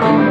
Oh.